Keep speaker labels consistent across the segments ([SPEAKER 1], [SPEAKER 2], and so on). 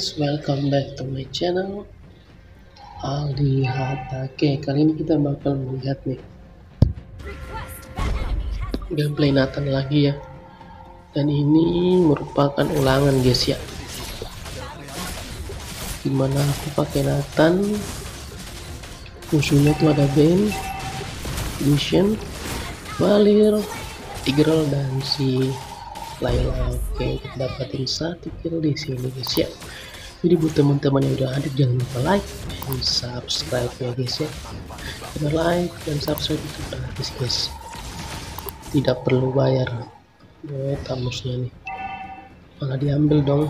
[SPEAKER 1] Guys, welcome back to my channel Aldi Hatake. Kali ini kita bakal melihat nih gameplay Nathan lagi ya. Dan ini merupakan ulangan guys ya. Di mana aku pakai Nathan, musuhnya tuh ada Ben, Vision, Valir, Tigreal dan si Layla oke kita dapatin satu kill di sini guys ya jadi buat teman-teman yang udah hadir jangan lupa like dan subscribe ya guys ya. Kita like dan subscribe itu gratis guys. Tidak perlu bayar oh tamusnya nih. Malah diambil dong.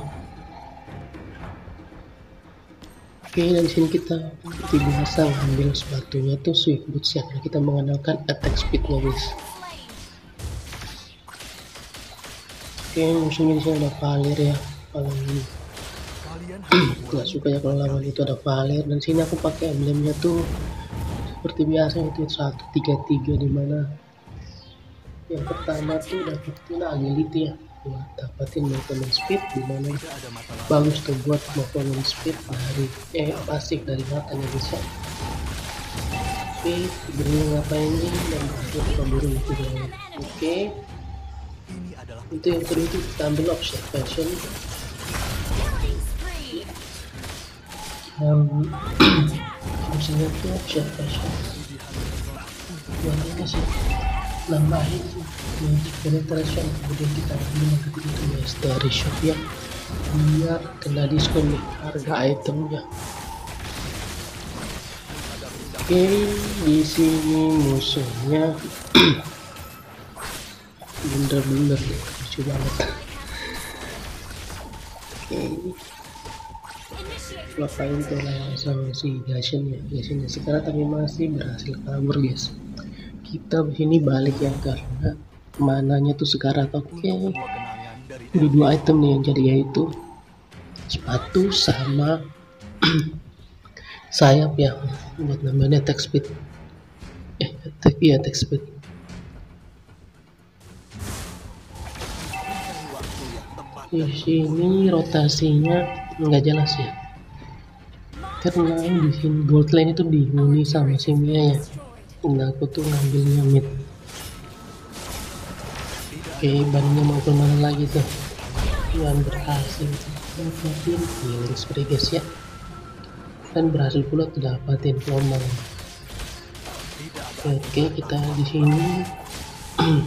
[SPEAKER 1] Oke dan sini kita seperti biasa ngambil sepatunya tuh swift boots ya karena kita mengandalkan attack speednya guys. Oke, musuhnya di sini ada Valir ya. Kalau ini nggak suka ya kalau lawan itu ada Valir dan sini aku pakai emblemnya tuh seperti biasa itu satu tiga tiga di mana yang pertama tuh dapetin agility ya. Buat dapetin movement speed di mana bagus tuh buat movement speed dari eh pasif dari mata ya bisa. Oke beri ngapain ini? Dan aku pemburu itu oke. Okay itu yang kedua itu kita ambil observation um, fungsinya itu observation yang ini sih nambahin magic penetration kemudian kita ambil ketiga itu mastery shop ya biar kena diskon nih harga itemnya. Oke di sini musuhnya. Bener-bener lucu banget. Oke ngapain tuh langsung si Gashen ya. Gashen sekarang tapi masih berhasil kabur guys. Kita sini balik ya karena mananya tuh sekarang oke. Okay. udah dua item nih yang jadi yaitu sepatu sama sayap ya buat namanya attack speed. Eh attack iya attack speed. Di sini rotasinya nggak jelas ya karena di sini gold lane itu dihuni sama si Mia ya. Dan aku tuh ngambilnya mid. Oke bannya mau ke mana lagi tuh? Yang berhasil. Dapatin healing spray guys ya. Dan berhasil pula dapatin komang oke kita di sini.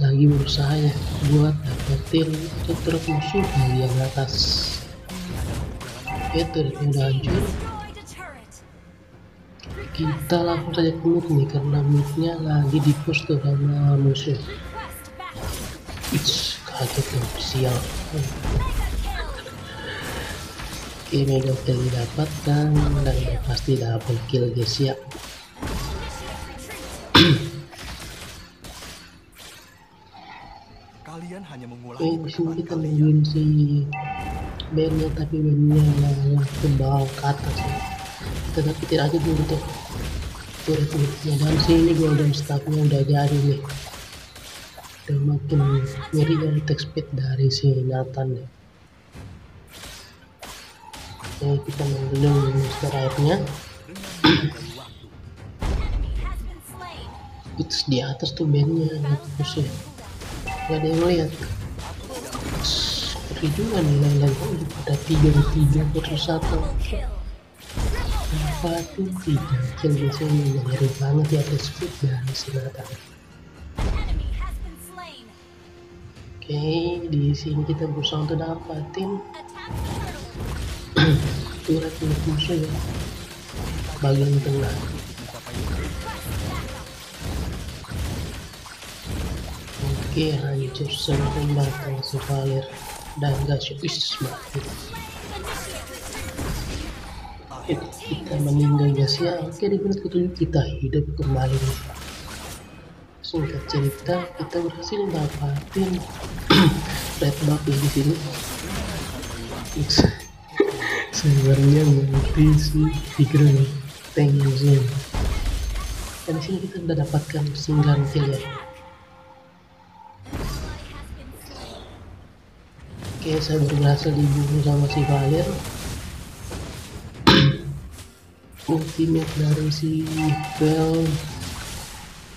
[SPEAKER 1] Lagi berusaha ya buat dapetin truk musuh bagian atas itu udah hancur kita langsung saja ke mid nih karena midnya lagi di push tuh sama musuh. It's kaget tuh sial. Oke mega kill didapatkan dan pasti double kill guys ya.
[SPEAKER 2] Kalian hanya mengulangi
[SPEAKER 1] Oke, di sini
[SPEAKER 2] perkataan
[SPEAKER 1] kita nungguin si bandnya tapi bandnya malah ke bawah ke atas ya. Kita dapetin aja tuh turretnya dan sini golden staffnya udah jadi nih. Udah makin ngeri ya attack speed dari si Nathan deh. Oke, kita ngambil monster airnya. Itu di atas tuh bandnya ngepush ya. Gak ada yang lihat seperti juga nih lain-lain ada tiga tiga versus satu. Apa tuh tidak kill biasanya ngeri banget ya atas speed dari Sinata oke di sini kita berusaha untuk dapatin turret milik musuh ya. Bagian tengah. Oke hancur semua batang Valir dan gas mati kita meninggal guys ya. Oke di menit ketujuh kita hidup kembali. Singkat cerita kita berhasil dapatin red buff di sini. Sebenarnya mati si nih tank museum dan di sini kita udah dapatkan 9 kill ya oke saya berhasil dibunuh sama si Valir ultimate dari si Bell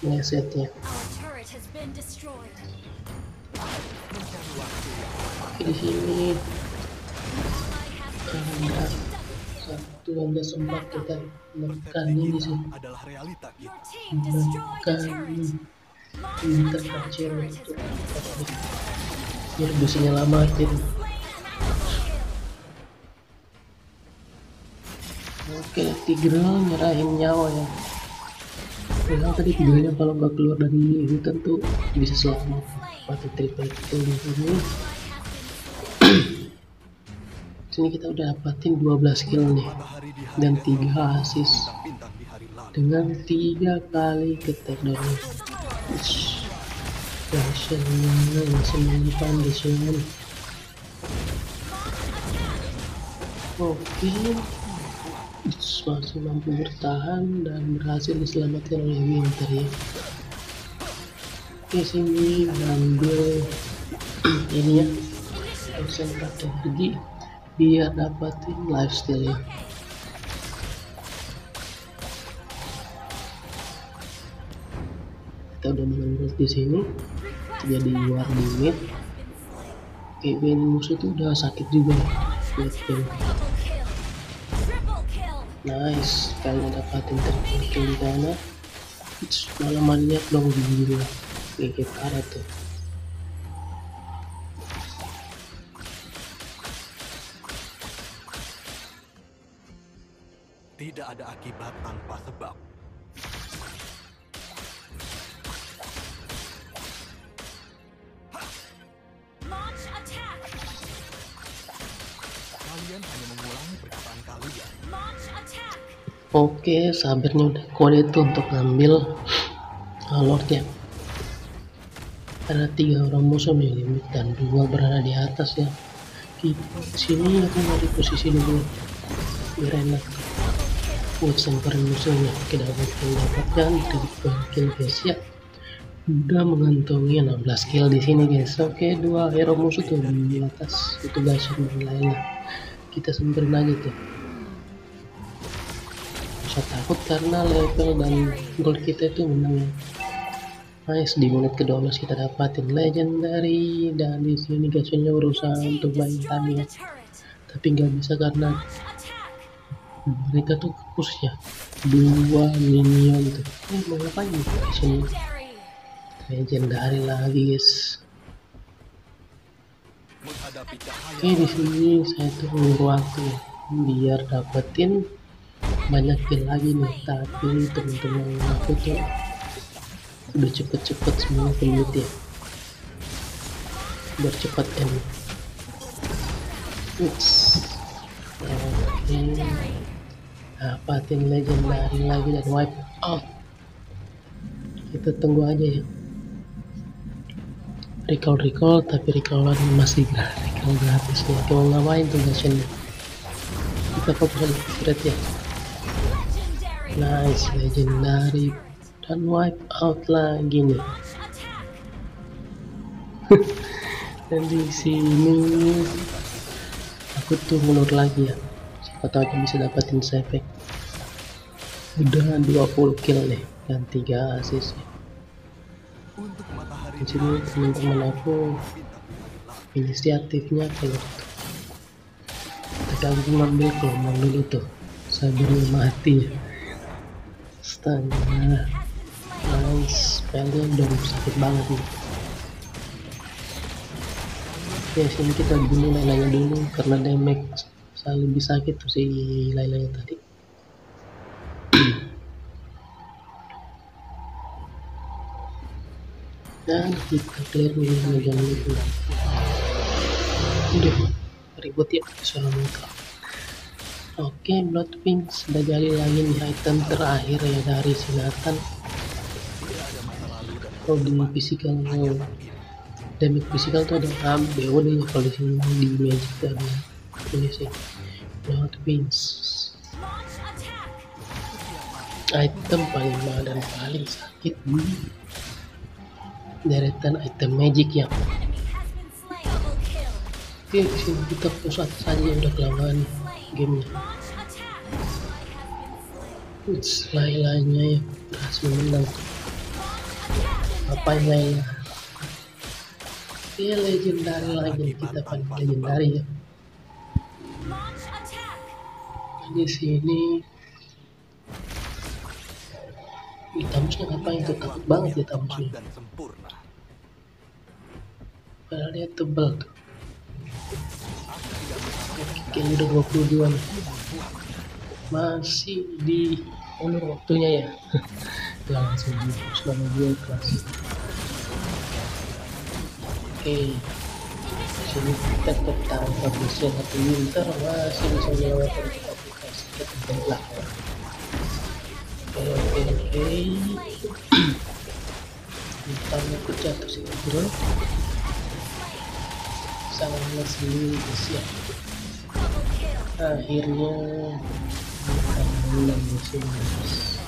[SPEAKER 1] ngeset ya oke di sini. Ada satu ada sempat kita menekan ini sih. Menekan pinter kecil untuk biar bisa nyelamatin Oke, Tigre nyerahin nyawa ya. Bilang tadi tigrenya kalau nggak keluar dari hutan tuh bisa selamat. Pakai triple kill di sini. kita udah dapatin 12 kill nih dan 3 assist dengan 3 kali ke takedown. Dahsyatnya masih menyimpan di sini. Oke, masih mampu bertahan dan berhasil diselamatkan oleh Winter ya oke sini ambil ini ya konsentrat energi biar dapatin lifestyle ya udah menurut di sini jadi di mid kayak musuh tuh udah sakit juga. Lihat nice kalian dapatin terpikir di sana. Malah maniak dong gila. Kayak parah tuh.
[SPEAKER 2] Tidak ada akibat tanpa sebab kalian hanya mengulangi perkataan kalian
[SPEAKER 1] Oke, sabarnya udah kode itu untuk ngambil uh, ya. Ada tiga orang musuh nih limit dan dua berada di atas ya. Di sini aku mau di posisi dulu biar enak buat samperin musuhnya. Kita dapat dapatkan dari kill guys ya. Udah mengantongi 16 kill di sini guys. Oke, dua hero musuh tuh di atas itu guys yang lainnya. Kita samperin aja tuh. Usah takut karena level dan gold kita itu menang nice. Di menit ke-12 kita dapatin legendary. Dan di sini gasnya berusaha untuk main ya. Tapi nggak bisa karena mereka tuh push ya. Dua minion tuh. Eh mau ngapain nih legendary lagi guys oke di sini saya tunggu waktu biar dapetin banyak kill lagi nih. Tapi teman-teman aku tuh udah cepet-cepet semua commit ya. Biar cepat end Ups. oke dapatin legendary lagi dan wipe out. Kita tunggu aja ya recall recall tapi recallan masih gak recall gratis nih mau ngapain tuh kita fokus di secret ya. Nice legendary. Dan wipe out lagi nih. Dan di sini aku tuh mundur lagi ya. Siapa tahu aku bisa dapatin efek udah 20 kill nih dan 3 assist. ya. Di sini teman-teman aku inisiatifnya kalau tapi aku ngambil gelombang dulu tuh saya baru mati. Astaga nice pelnya udah sakit banget nih. Ya sini kita bunuh lailanya dulu karena damage saya lebih sakit tuh si lailanya tadi dan kita clear dulu jangan itu udah ribut ya suara muka oke Bloodwing sudah jadi lagi nih item terakhir ya dari Sinatan kalau di physical damage physical tuh ada ABO nih kalau di sini di magic ada ini sih. Bloodwings item paling mahal dan paling sakit di deretan item magic ya. Oke sini kita pusat saja udah kelamaan gamenya. Lain-lainnya ya berhasil menang. Apa yang lain ya legendary lagi kita paling legendary ya. Di sini Tamusnya ngapain tuh? Takut banget ya tamusnya padahal dia tebal tuh. Kayaknya udah 22 nih. Masih di ulur waktunya ya? Langsung di selama dua kelas. Oke. Sini kita tetap bisa satu winter masih bisa melewati aplikasi kita belakang OMG, kita mau jatuh sini bro sama sini guys ya akhirnya kita mulai musim guys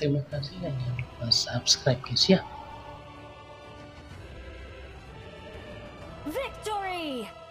[SPEAKER 1] terima kasih dan jangan lupa subscribe guys ya Victory!